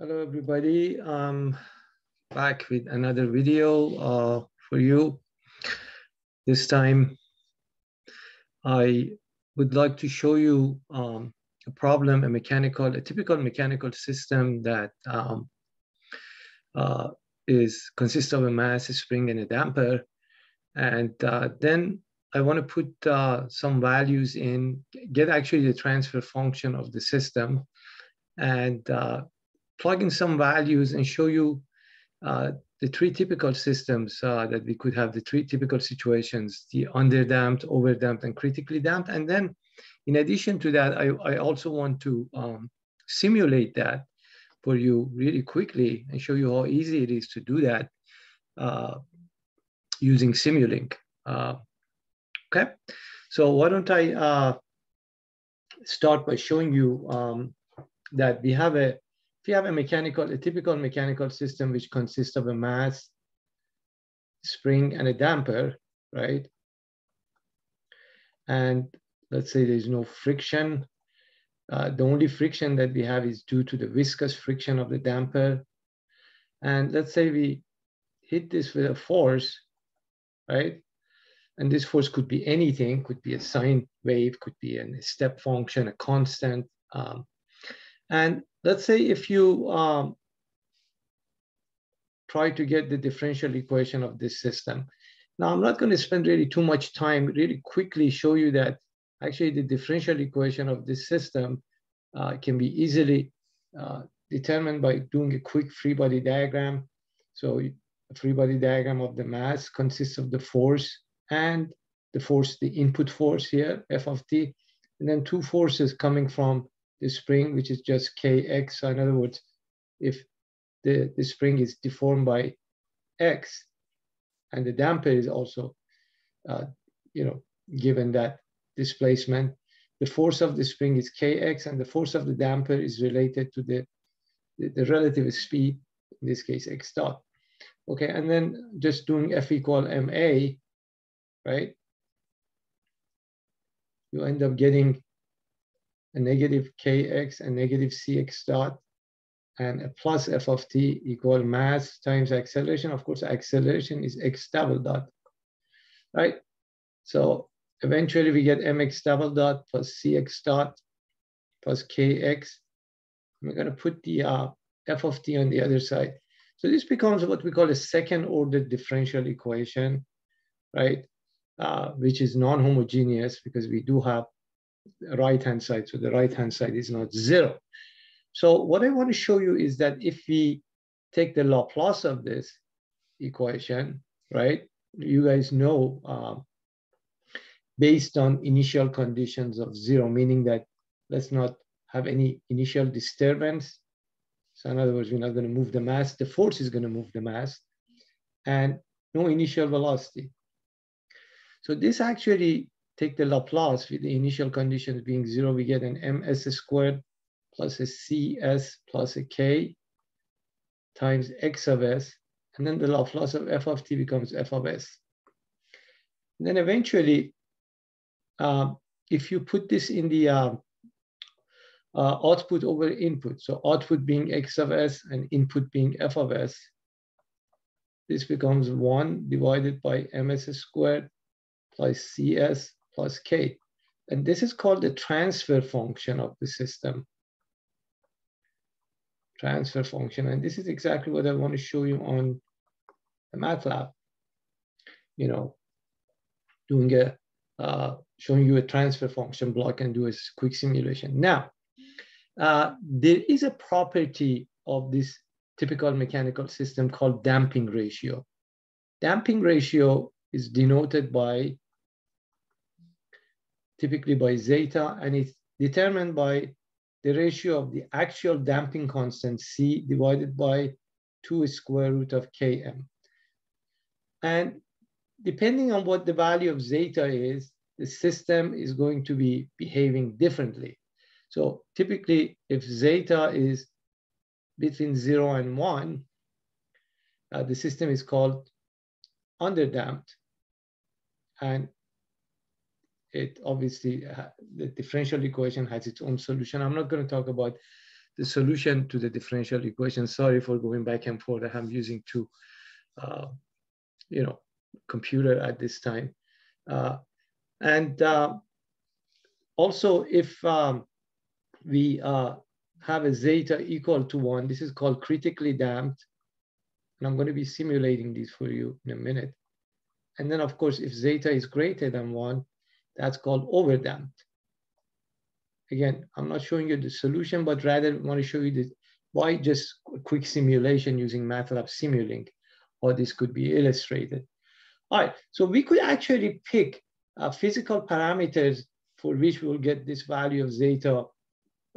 Hello, everybody. I'm back with another video uh, for you. This time, I would like to show you um, a problem, a mechanical, a typical mechanical system that um, uh, is consists of a mass, a spring, and a damper. And uh, then I want to put uh, some values in, get actually the transfer function of the system, and uh, plug in some values and show you uh, the three typical systems uh, that we could have, the three typical situations, the underdamped, overdamped, and critically damped. And then in addition to that, I, I also want to um, simulate that for you really quickly and show you how easy it is to do that uh, using Simulink. Uh, okay, so why don't I uh, start by showing you um, that we have a if you have a mechanical, a typical mechanical system which consists of a mass, spring, and a damper, right? And let's say there's no friction. Uh, the only friction that we have is due to the viscous friction of the damper. And let's say we hit this with a force, right? And this force could be anything, could be a sine wave, could be a step function, a constant. Um, and let's say if you um, try to get the differential equation of this system. Now, I'm not going to spend really too much time, really quickly show you that actually the differential equation of this system uh, can be easily uh, determined by doing a quick free body diagram. So a free body diagram of the mass consists of the force and the force, the input force here, F of t, and then two forces coming from the spring, which is just kx. So in other words, if the, the spring is deformed by x, and the damper is also, uh, you know, given that displacement, the force of the spring is kx, and the force of the damper is related to the, the, the relative speed, in this case, x dot. Okay, and then just doing F equal ma, right? You end up getting a negative kx and negative cx dot and a plus f of t equal mass times acceleration. Of course, acceleration is x double dot, right? So eventually we get mx double dot plus cx dot plus kx. We're gonna put the uh, f of t on the other side. So this becomes what we call a second order differential equation, right? Uh, which is non-homogeneous because we do have right-hand side. So the right-hand side is not zero. So what I want to show you is that if we take the Laplace of this equation, right? You guys know um, based on initial conditions of zero, meaning that let's not have any initial disturbance. So in other words, we're not going to move the mass. The force is going to move the mass and no initial velocity. So this actually take the Laplace with the initial conditions being zero, we get an ms squared plus a cs plus a k times x of s. And then the Laplace of f of t becomes f of s. And then eventually, uh, if you put this in the uh, uh, output over input, so output being x of s and input being f of s, this becomes 1 divided by ms squared plus cs plus k. And this is called the transfer function of the system. Transfer function. And this is exactly what I want to show you on the MATLAB. You know, doing a, uh, showing you a transfer function block and do a quick simulation. Now, uh, there is a property of this typical mechanical system called damping ratio. Damping ratio is denoted by typically by zeta, and it's determined by the ratio of the actual damping constant C divided by 2 square root of Km. And depending on what the value of zeta is, the system is going to be behaving differently. So typically, if zeta is between 0 and 1, uh, the system is called underdamped. And it obviously, the differential equation has its own solution. I'm not going to talk about the solution to the differential equation. Sorry for going back and forth. I'm using two, uh, you know, computer at this time. Uh, and uh, also if um, we uh, have a zeta equal to one, this is called critically damped. And I'm gonna be simulating these for you in a minute. And then of course, if zeta is greater than one, that's called overdamped. Again, I'm not showing you the solution, but rather want to show you the, why just a quick simulation using MATLAB Simulink, how this could be illustrated. All right, so we could actually pick uh, physical parameters for which we will get this value of zeta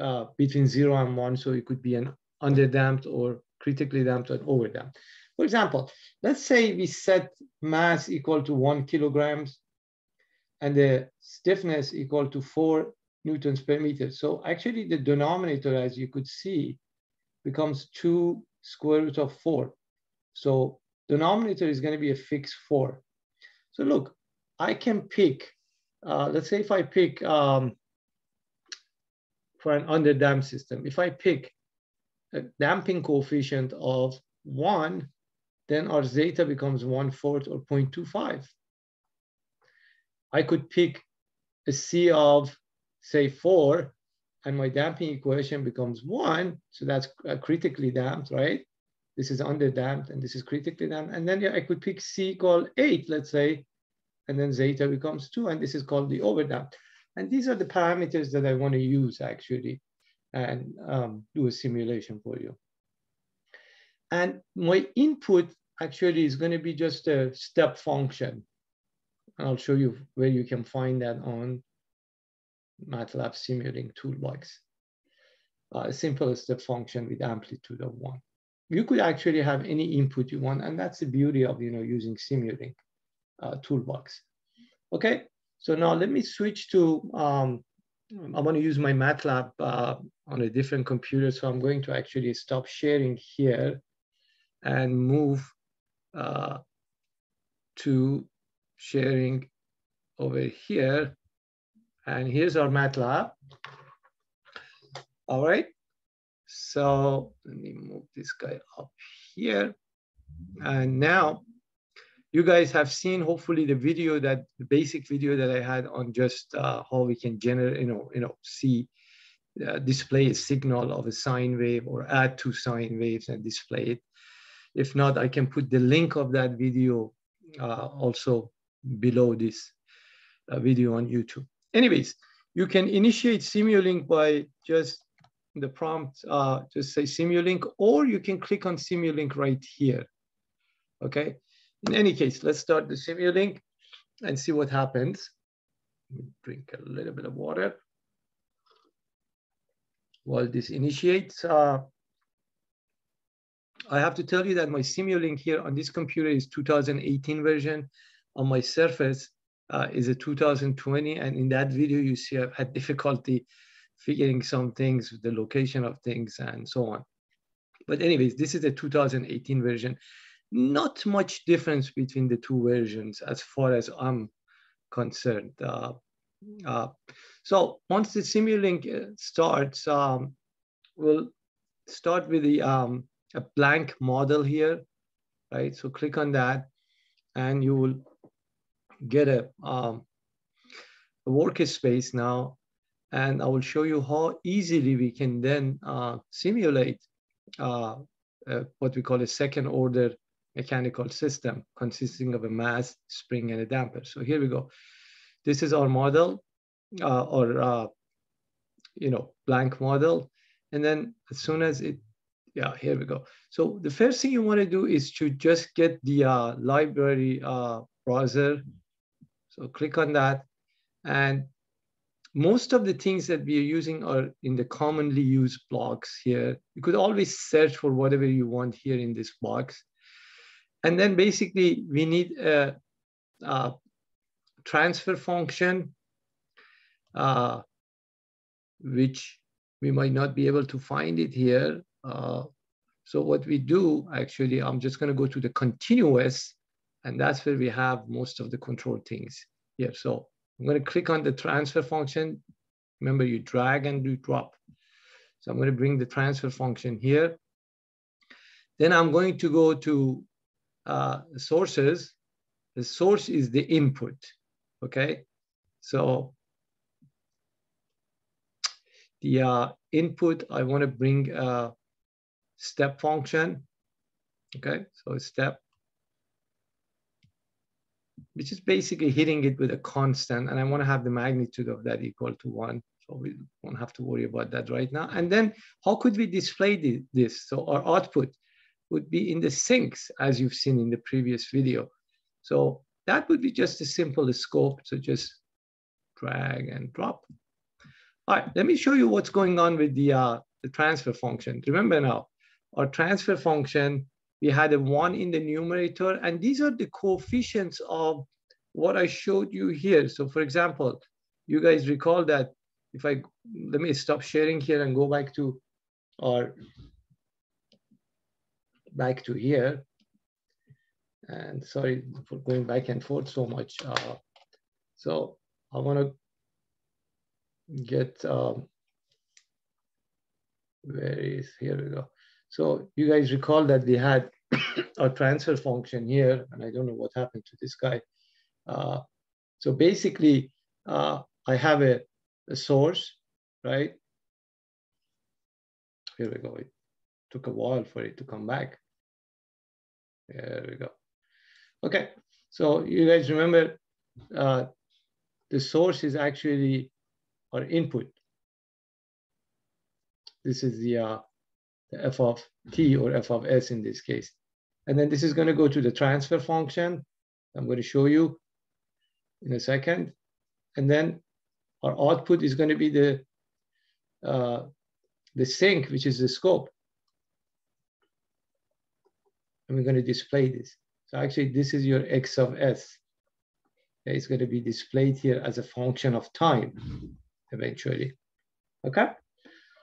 uh, between zero and one. So it could be an underdamped or critically damped or overdamped. For example, let's say we set mass equal to one kilograms and the stiffness equal to four newtons per meter. So actually the denominator, as you could see, becomes two square root of four. So denominator is gonna be a fixed four. So look, I can pick, uh, let's say if I pick um, for an underdamped system, if I pick a damping coefficient of one, then our zeta becomes one fourth or 0.25. I could pick a C of say four, and my damping equation becomes one, so that's critically damped, right? This is under damped and this is critically damped. And then yeah, I could pick C equal eight, let's say, and then zeta becomes two, and this is called the overdamped. And these are the parameters that I want to use actually and um, do a simulation for you. And my input actually is going to be just a step function. I'll show you where you can find that on MATLAB Simulink toolbox. Uh, simple step function with amplitude of one. You could actually have any input you want, and that's the beauty of you know using Simulink uh, toolbox. Okay, so now let me switch to, um, I want to use my MATLAB uh, on a different computer, so I'm going to actually stop sharing here and move uh, to sharing over here. And here's our MATLAB. All right. So let me move this guy up here. And now you guys have seen hopefully the video that the basic video that I had on just uh, how we can generate, you know, you know, see, uh, display a signal of a sine wave or add two sine waves and display it. If not, I can put the link of that video uh, also below this uh, video on YouTube. Anyways, you can initiate Simulink by just the prompt, uh, just say Simulink, or you can click on Simulink right here, okay? In any case, let's start the Simulink and see what happens. Drink a little bit of water. While this initiates, uh, I have to tell you that my Simulink here on this computer is 2018 version. On my Surface, uh, is a 2020. And in that video, you see I've had difficulty figuring some things, the location of things and so on. But anyways, this is a 2018 version. Not much difference between the two versions as far as I'm concerned. Uh, uh, so once the Simulink uh, starts, um, we'll start with the um, a blank model here, right? So click on that and you will get a, um, a workspace now, and I will show you how easily we can then uh, simulate uh, uh, what we call a second order mechanical system consisting of a mass, spring, and a damper. So here we go. This is our model uh, or, uh, you know, blank model. And then as soon as it, yeah, here we go. So the first thing you want to do is to just get the uh, library browser so click on that. And most of the things that we are using are in the commonly used blocks here. You could always search for whatever you want here in this box. And then basically we need a, a transfer function, uh, which we might not be able to find it here. Uh, so what we do, actually, I'm just gonna go to the continuous and that's where we have most of the control things here. So I'm going to click on the transfer function. Remember, you drag and you drop. So I'm going to bring the transfer function here. Then I'm going to go to uh, sources. The source is the input, okay? So the uh, input, I want to bring a step function, okay? So step, which is basically hitting it with a constant, and I want to have the magnitude of that equal to one. So we won't have to worry about that right now. And then how could we display this? So our output would be in the sinks, as you've seen in the previous video. So that would be just a simple scope. So just drag and drop. All right, let me show you what's going on with the, uh, the transfer function. Remember now, our transfer function, we had a one in the numerator, and these are the coefficients of what I showed you here. So for example, you guys recall that if I, let me stop sharing here and go back to our, back to here. And sorry for going back and forth so much. Uh, so I want to get, um, where is, here we go. So you guys recall that we had our transfer function here, and I don't know what happened to this guy. Uh, so basically, uh, I have a a source, right? Here we go. It took a while for it to come back. There we go. Okay, so you guys remember uh, the source is actually our input. This is the, uh, the f of t or f of s in this case. And then this is going to go to the transfer function. I'm going to show you in a second. And then our output is going to be the, uh, the sink, which is the scope. And we're going to display this. So actually, this is your x of s. It's going to be displayed here as a function of time eventually. Okay,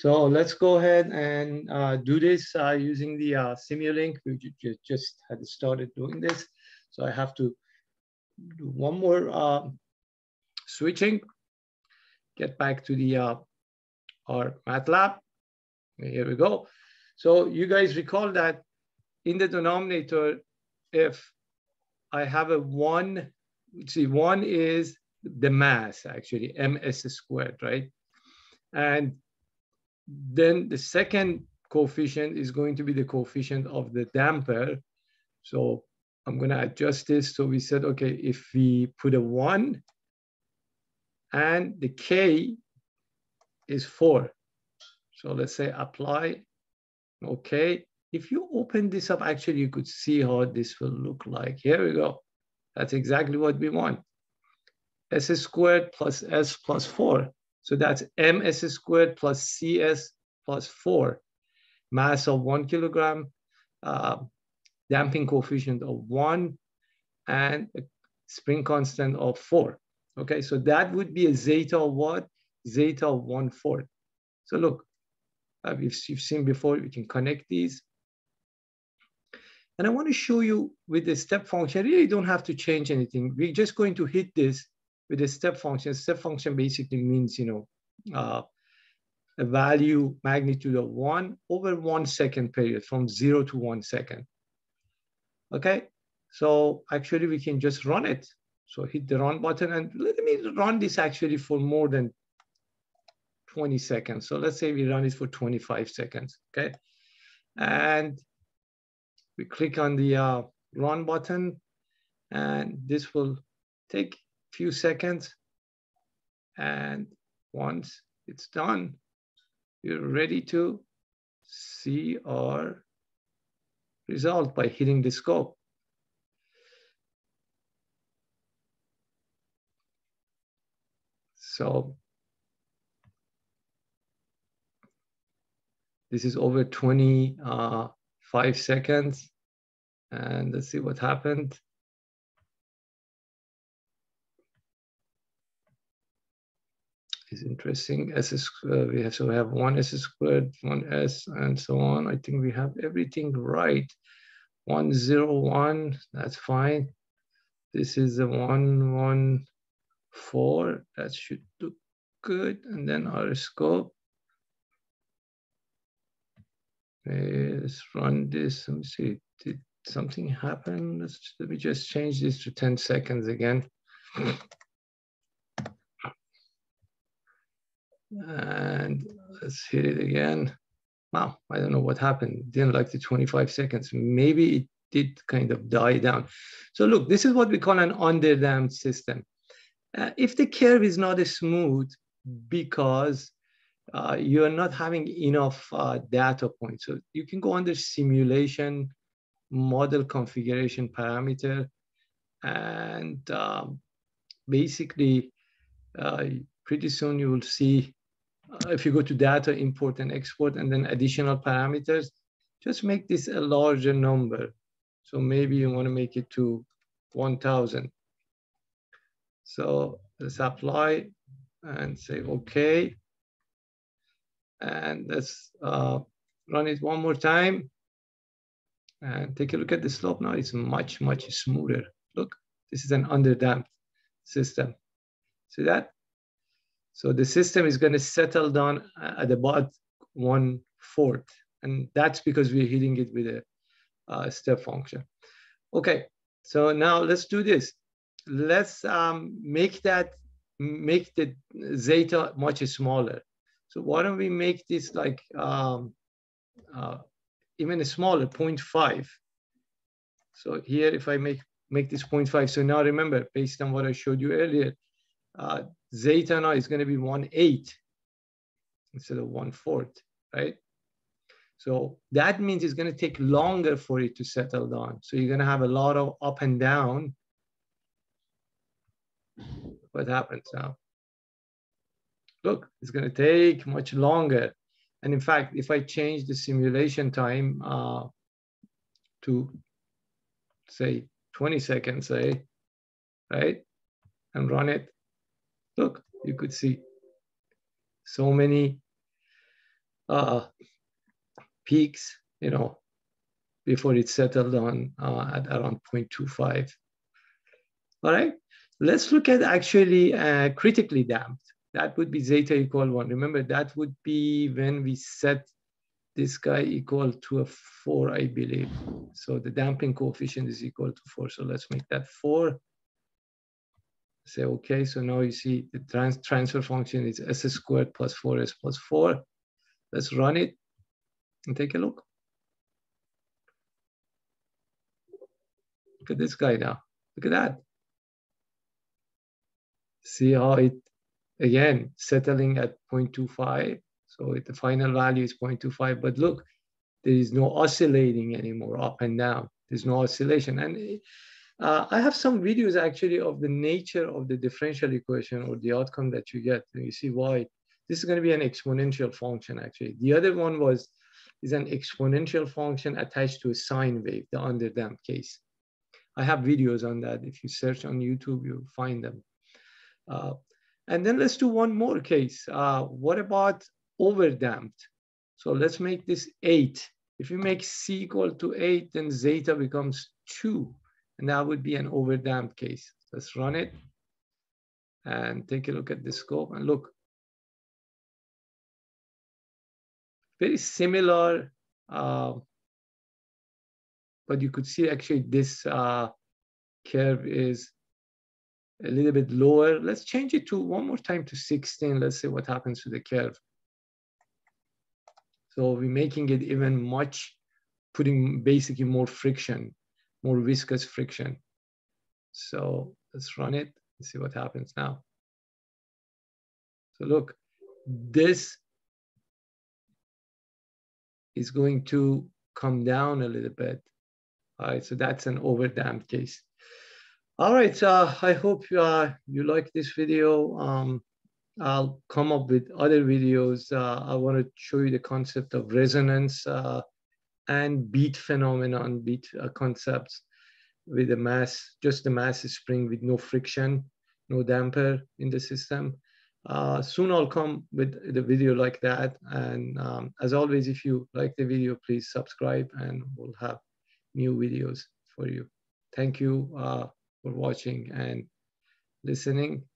so let's go ahead and uh, do this uh, using the uh, Simulink. We just had started doing this. So I have to do one more uh, switching get back to the uh, our MATLAB. Here we go. So you guys recall that in the denominator, if I have a one, see one is the mass actually, ms squared, right? And then the second coefficient is going to be the coefficient of the damper. So I'm gonna adjust this. So we said, okay, if we put a one, and the K is four. So let's say apply, okay. If you open this up, actually you could see how this will look like. Here we go. That's exactly what we want. S squared plus S plus four. So that's MS squared plus CS plus four. Mass of one kilogram, uh, damping coefficient of one, and a spring constant of four. Okay, so that would be a zeta of what? Zeta of one fourth. So look, uh, if you've seen before, we can connect these. And I want to show you with the step function, really don't have to change anything. We're just going to hit this with a step function. Step function basically means, you know, uh, a value magnitude of one over one second period from zero to one second. Okay, so actually we can just run it. So hit the run button and let me run this actually for more than 20 seconds. So let's say we run it for 25 seconds, okay? And we click on the uh, run button and this will take few seconds. And once it's done, you're ready to see our result by hitting the scope. So this is over 25 uh, seconds. And let's see what happened. Is interesting. S squared, uh, we have so we have one S squared, one S, and so on. I think we have everything right. One zero one, that's fine. This is the one one four, that should look good. And then our scope, Okay, let's run this. Let me see. Did something happen? Let's, let me just change this to 10 seconds again. And let's hit it again. Wow, I don't know what happened. Didn't like the 25 seconds. Maybe it did kind of die down. So look, this is what we call an underdamped system. Uh, if the curve is not smooth because uh, you are not having enough uh, data points. So you can go under simulation, model configuration parameter, and um, basically, uh, pretty soon you will see if you go to data import and export and then additional parameters, just make this a larger number. So maybe you want to make it to 1000. So let's apply and say, okay. And let's uh, run it one more time. And take a look at the scope now. It's much, much smoother. Look, this is an underdamped system. See that? So the system is going to settle down at about one fourth. And that's because we're hitting it with a uh, step function. Okay, so now let's do this. Let's um, make that, make the zeta much smaller. So why don't we make this like um, uh, even smaller, 0.5. So here, if I make, make this 0.5, so now remember, based on what I showed you earlier, uh, zeta now is going to be 1 8 instead of 1 fourth, right? So that means it's going to take longer for it to settle down. So you're going to have a lot of up and down. What happens now? Look, it's going to take much longer. And in fact, if I change the simulation time uh, to say 20 seconds, say, right, and run it, look, you could see so many uh, peaks, you know, before it settled on uh, at around 0.25. All right, let's look at actually uh, critically damped. That would be zeta equal one. Remember, that would be when we set this guy equal to a four, I believe. So the damping coefficient is equal to four. So let's make that four say, okay, so now you see the trans transfer function is s squared plus 4s plus 4. Let's run it and take a look. Look at this guy now. Look at that. See how it, again, settling at 0.25. So the final value is 0.25. But look, there is no oscillating anymore up and down. There's no oscillation. And uh, I have some videos actually of the nature of the differential equation or the outcome that you get. And you see why this is going to be an exponential function actually. The other one was is an exponential function attached to a sine wave, the underdamped case. I have videos on that. If you search on YouTube, you'll find them. Uh, and then let's do one more case. Uh, what about overdamped? So let's make this eight. If you make C equal to eight, then zeta becomes two. And that would be an overdamped case. Let's run it and take a look at the scope and look. Very similar, uh, but you could see actually this uh, curve is a little bit lower. Let's change it to one more time to 16. Let's see what happens to the curve. So we're making it even much, putting basically more friction more viscous friction. So let's run it and see what happens now. So look, this is going to come down a little bit. All right, so that's an overdamped case. All right, I hope you, uh, you like this video. Um, I'll come up with other videos. Uh, I want to show you the concept of resonance. Uh, and beat phenomenon, beat uh, concepts with a mass, just a mass spring with no friction, no damper in the system. Uh, soon I'll come with the video like that. And um, as always, if you like the video, please subscribe and we'll have new videos for you. Thank you uh, for watching and listening.